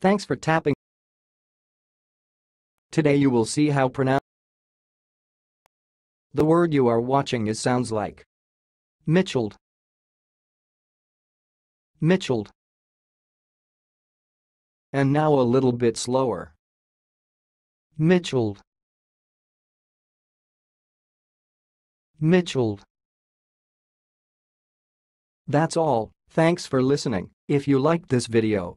Thanks for tapping. Today you will see how pronounce the word you are watching is sounds like. Michaelled. Michaelled. And now a little bit slower. Michaelled. Michaelled. That's all, thanks for listening. If you liked this video,